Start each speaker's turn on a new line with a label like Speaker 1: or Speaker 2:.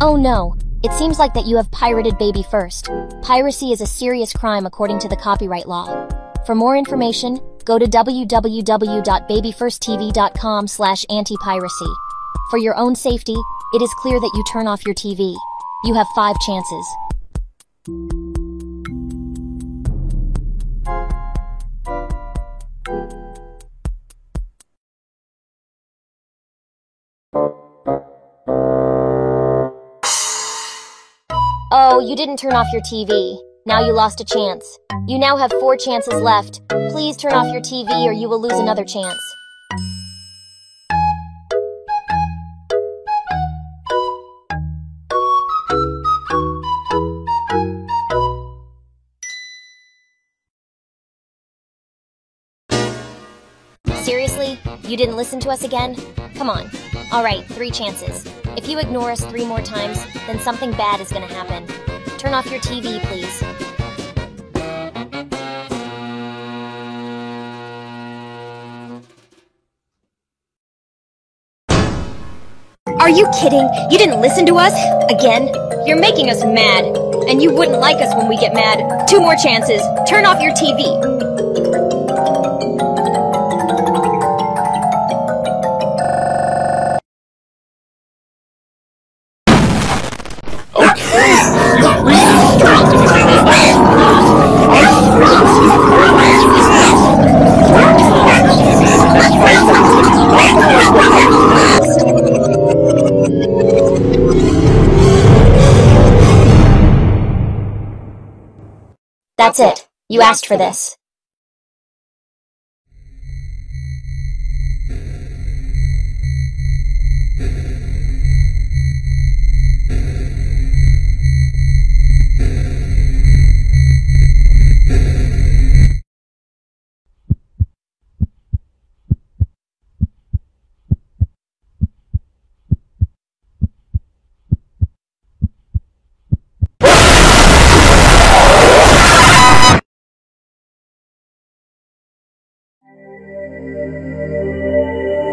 Speaker 1: Oh no, it seems like that you have pirated Baby First. Piracy is a serious crime according to the copyright law. For more information, go to www.babyfirsttv.com slash antipiracy. For your own safety, it is clear that you turn off your TV. You have five chances. Oh, you didn't turn off your TV. Now you lost a chance. You now have four chances left. Please turn off your TV or you will lose another chance. Seriously? You didn't listen to us again? Come on. Alright, three chances. If you ignore us three more times, then something bad is gonna happen. Turn off your TV, please.
Speaker 2: Are you kidding? You didn't listen to us? Again? You're making us mad. And you wouldn't like us when we get mad. Two more chances. Turn off your TV.
Speaker 1: That's it. You asked for this. Thank you.